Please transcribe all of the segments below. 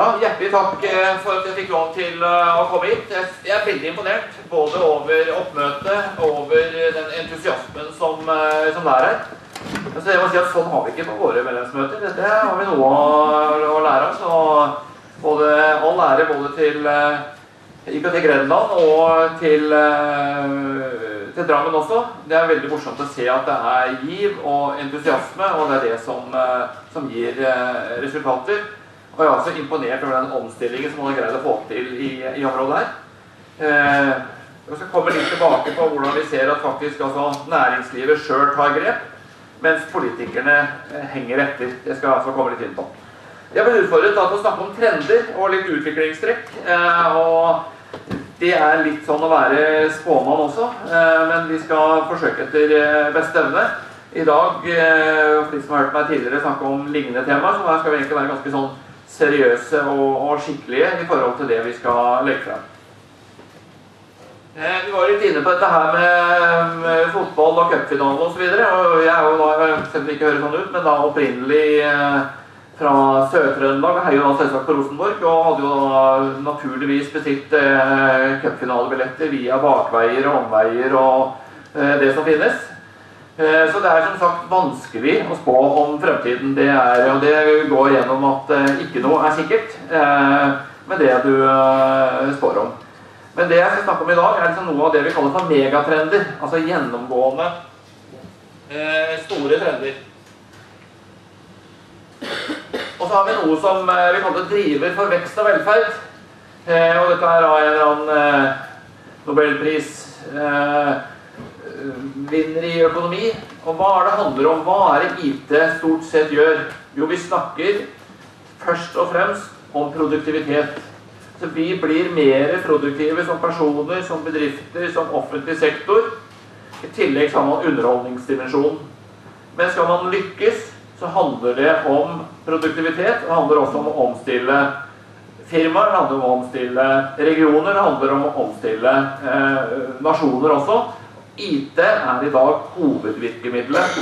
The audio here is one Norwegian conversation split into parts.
Ja, Hjertelig takk eh, for at jeg fikk lov til eh, å komme hit. Jeg er veldig imponert både over oppmøtet og over den entusiasmen som, eh, som er. Så jeg må si at Sånn har vi ikke på våre medlemsmøter. Dette har vi noe å, å lære av. Så både, all ære både til IKT Grenland og til, til, Drammen også. Det er veldig morsomt å se at det er giv og entusiasme, og det er det som, som gir resultater. Og jeg er også imponert over den omstillingen som man har greid å få til i, i området her. Eh, jeg skal komme litt tilbake på hvordan vi ser at faktisk altså, næringslivet sjøl tar grep, mens politikerne eh, henger etter. Det skal jeg altså komme litt inn på. Jeg ble utfordret da, til å snakke om trender og litt utviklingstrekk. Eh, og det er litt sånn å være spåmann også, eh, men vi skal forsøke etter eh, beste evne. I dag, eh, for de som har hørt meg tidligere snakke om lignende temaer, så skal vi egentlig være ganske sånn seriøse og, og, skikkelige i forhold til det vi skal legge frem. Eh, vi var litt inne på dette her med, fotball og cupfinale osv. Jeg er jo da, selv om ikke høres sånn ut, men da opprinnelig eh, fra Sør-Trøndelag. Heier da selvsagt på Rosenborg og hadde jo da naturligvis bestilt eh, cupfinalebilletter via bakveier og omveier og eh, det som finnes. Eh, så det er som sagt vanskelig å spå om fremtiden. Det, er, og det går gjennom at eh, ikke noe er sikkert eh, med det du spår om. Men det jeg skal snakke om i dag, er liksom noe av det vi kaller for megatrender. Altså gjennomgående store trender. Og så har vi noe som vi kaller driver for vekst og velferd. Og dette er av en eller annen nobelpris vinner i økonomi. Og hva er det handler om? Hva er det IT stort sett gjør? Jo, vi snakker først og fremst om produktivitet. Så vi blir mer produktive som personer, som bedrifter, som offentlig sektor. I tillegg har man underholdningsdimensjonen. Men skal man lykkes, så handler det om produktivitet. Det handler også om å omstille firmaer, det handler om å omstille regioner, det handler om å omstille eh, nasjoner også. IT er i dag hovedvirkemidlet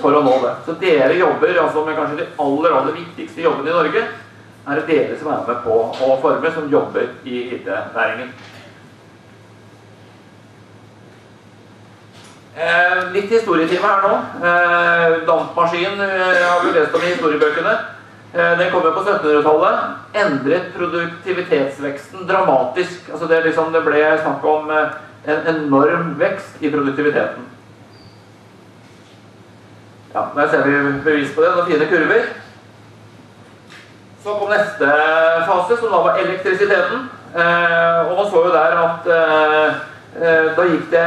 for å nå det. Så dere jobber altså med kanskje de aller, aller viktigste jobbene i Norge. er det dere som er med på å forme, som jobber i IT-næringen. Eh, litt historietime her nå. Eh, dampmaskin eh, har vi lest om i historiebøkene. Eh, den jo på 1700-tallet. Endret produktivitetsveksten dramatisk. Altså det, liksom, det ble snakk om eh, en enorm vekst i produktiviteten. Ja, Der ser vi bevis på det. Noen fine kurver. Så kom neste fase, som da var elektrisiteten. Eh, og man så jo der at eh, eh da gikk det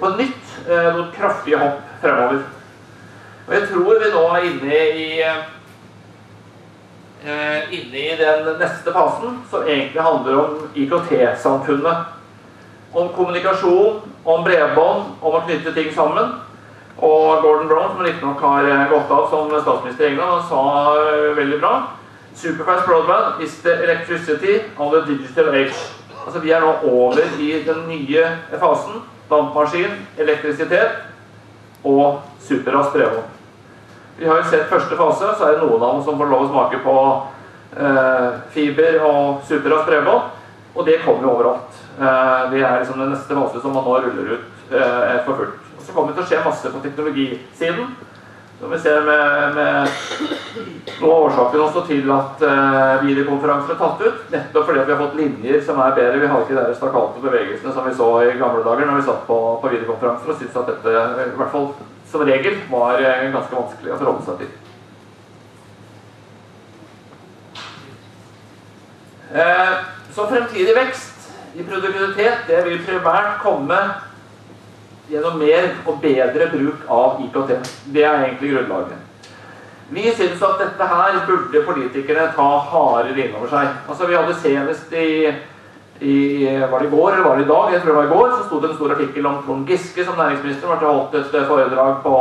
på nytt noen kraftige hopp fremover. Og jeg tror vi nå er inne i inne i den neste fasen, som egentlig handler om IKT-samfunnet om kommunikasjon, om bredbånd, om å knytte ting sammen. Og Gordon Brown, som riktignok har eh, gått av som statsminister i England, han sa eh, veldig bra Superfast broadband is the electricity of the digital age. Altså Vi er nå over i den nye fasen. Dampmaskin, elektrisitet og superraskt bredbånd. Vi har jo sett første fase, så er det noen av dem som får lov å smake på eh, fiber og superraskt bredbånd. Og det kommer jo overalt. Eh, det er liksom den neste fase som man nå ruller ut eh, for fullt. Og så kommer det til å skje masse på teknologisiden. Som vi ser med, med noe av årsaken også til at uh, videokonferanser er tatt ut. Nettopp fordi vi har fått linjer som er bedre. Vi har ikke de stakkato bevegelsene som vi så i gamle dager når vi satt på, på videokonferanser og syntes at dette i hvert fall som regel var ganske vanskelig å forholde seg til. Uh, så fremtidig vekst i produktivitet det vil primært komme gjennom mer og bedre bruk av IKT. Det er egentlig grunnlaget. Vi syns at dette her burde politikerne ta hardere inn over seg. Altså Vi hadde senest i, i Var det i går eller var det i dag? Jeg tror det var i går. Så sto det en stor artikkel om Trond Giske som næringsminister. Ble holdt et foredrag på,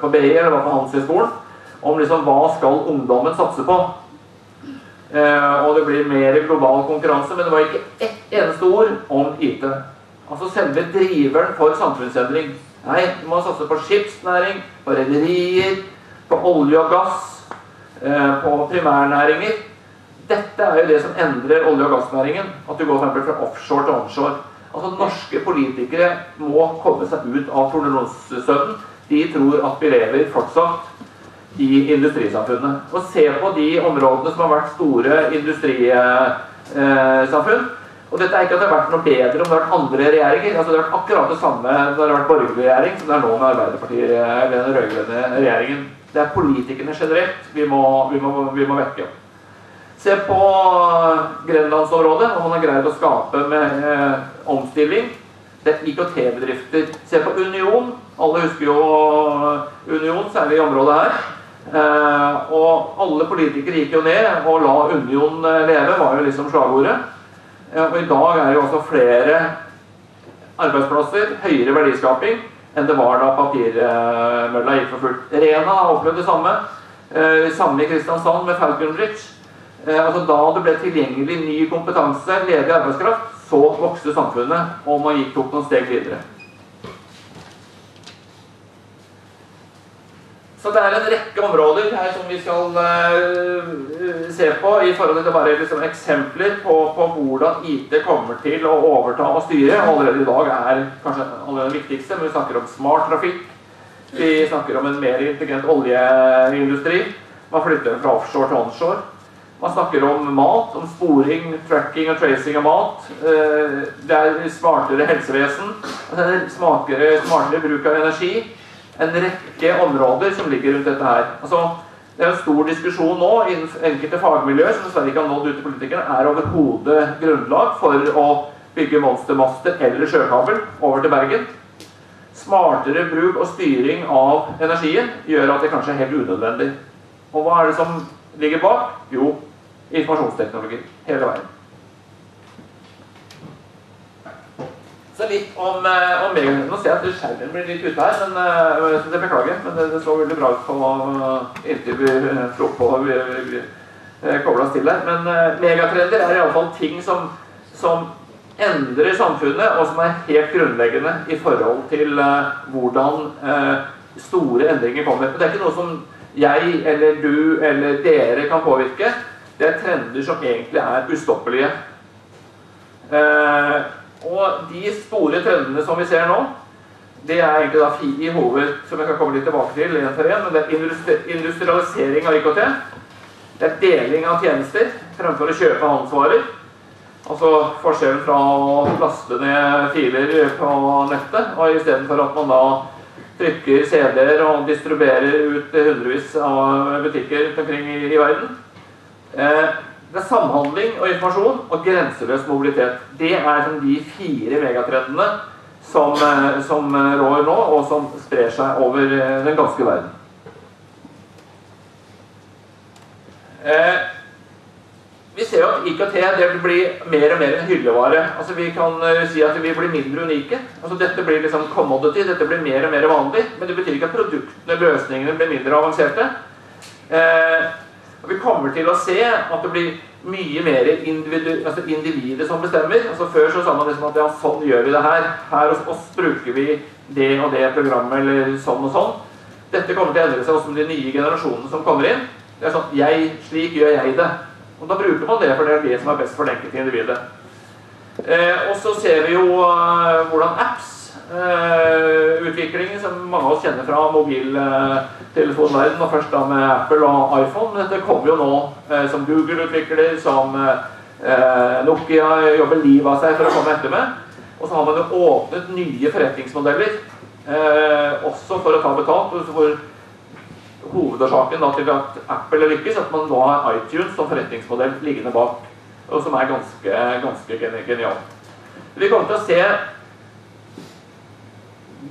på BI eller på Handelshøyskolen om liksom hva skal ungdommen satse på. Eh, og det blir mer global konkurranse. Men det var ikke ett eneste ord om IT. Altså selve driveren for samfunnsendring. Nei, du må satse på skipsnæring, på rederier, på olje og gass, eh, på primærnæringer. Dette er jo det som endrer olje- og gassnæringen. At du går fra offshore til onshore. Altså Norske politikere må komme seg ut av tornerosestøtten. De tror at vi lever fortsatt i industrisamfunnet. Og se på de områdene som har vært store industrisamfunn. Og dette er ikke at det har vært noe bedre om det har vært andre regjeringer. altså Det har vært akkurat det samme når det har vært borgerlig regjering som det er nå med Arbeiderpartiet eller den rød-grønne regjeringen. Det er politikerne generelt vi må, vi må, vi må vekke. Se på grenlandsområdet, hva man har greid å skape med eh, omstilling. Det er IKT-bedrifter. Se på Union. Alle husker jo Union, særlig i området her. Eh, og alle politikere gikk jo ned og la Union eh, leve, var jo liksom slagordet. Eh, og i dag er det jo også flere arbeidsplasser, høyere verdiskaping, enn det var da papirmølla gikk for fullt. Rena har opplevd det samme. Samme i Kristiansand med Falcon. Eh, altså da det ble tilgjengelig ny kompetanse, ledig arbeidskraft, så vokste samfunnet, og man gikk tok noen steg videre. Så det er en rekke områder her som vi skal uh, se på i forhold til bare liksom, eksempler på, på, hvordan IT kommer til å overta og styre. Allerede i dag er kanskje allerede det viktigste, men vi snakker om smart trafikk. Vi snakker om en mer integrert oljeindustri. Man flytter fra offshore til onshore. Man snakker om mat, om sporing, tracking og tracing av mat. Uh, det er smartere helsevesen. Er smartere, smartere bruk av energi en rekke områder som ligger rundt dette her. Altså, det er en stor diskusjon nå innen enkelte fagmiljøer som dessverre ikke har nådd ut til politikerne, er overhodet grunnlag for å bygge monstermaster eller sjøkabel over til Bergen. Smartere bruk og styring av energien gjør at det kanskje er helt unødvendig. Og hva er det som ligger bak? Jo, informasjonsteknologi hele veien. Så litt om, eh, om meg. Nå ser jeg at skjermen blir litt ute her, men uh, det beklager Men det, det, så veldig bra ut på inntil vi slo på og kobla oss til der. Men megatrender er iallfall ting som, som, endrer samfunnet, og som er helt grunnleggende i forhold til hvordan store endringer kommer. Det er ikke noe som jeg eller du eller dere kan påvirke. Det er trender som egentlig er ustoppelige. Og de store trendene som vi ser nå, det er egentlig da i hoved, som jeg skal komme litt tilbake til, en for en, men det er industrialisering av IKT. Det er deling av tjenester fremfor å kjøpe handelsvarer. Altså forskjellen fra å laste ned filer på nettet, og istedenfor at man da trykker CD-er og distribuerer ut hundrevis av butikker rundt omkring i, i verden. Eh, det er samhandling og informasjon og grenseløs mobilitet. Det er som de fire megatrendene som, eh, som eh, rår nå, og som sprer seg over eh, den ganske verden. Eh, vi ser jo at IKT det vil mer og mer en hyllevare. Altså Vi kan si at vi blir mindre unike. Altså Dette blir liksom commodity, dette blir mer og mer vanlig. Men det betyr ikke at produktene, løsningene, blir mindre avanserte. Eh, og vi kommer til å se at det blir mye mer altså individet som bestemmer. Altså Før så sa man liksom at ja, sånn gjør vi det her. Her hos oss bruker vi det og det programmet, eller sånn og sånn. Dette kommer til å endre seg også med de nye generasjonene som kommer inn. Det er sånn jeg, Slik gjør jeg det. Og da bruker man det, for det er det som er best for det enkelte individet. Eh, og så ser vi jo eh, hvordan apps utviklingen som mange av oss kjenner fra mobiltelefonverden, uh, og først da med Apple og iPhone. Dette kommer jo nå uh, som Google utvikler, som eh, Nokia jobber livet av seg for å komme etter med. Og så har man jo åpnet nye forretningsmodeller, også for å ta betalt. for Hovedårsaken til at Apple lykkes, at man nå har iTunes som forretningsmodell liggende bak. Og som er ganske, ganske genial. Vi kommer til å se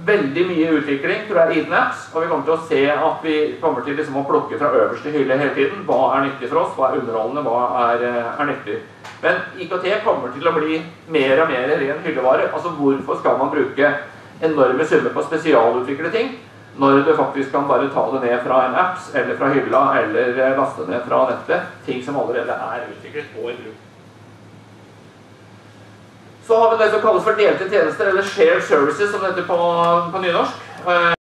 veldig mye utvikling tror jeg, i den apps, og vi kommer til å se at vi kommer til liksom å plukke fra øverste hylle hele tiden. Hva er nyttig for oss, hva er underholdende, hva er, eh, er nyttig. Men IKT kommer til å bli mer og mer ren hyllevare. Altså Hvorfor skal man bruke enorme summer på spesialutvikle ting, når du faktisk kan bare ta det ned fra en apps eller fra hylla eller laste ned fra nettet, ting som allerede er utviklet og i bruk. Så har vi det som kalles for delte tjenester, eller shared services, som det heter på, på nynorsk.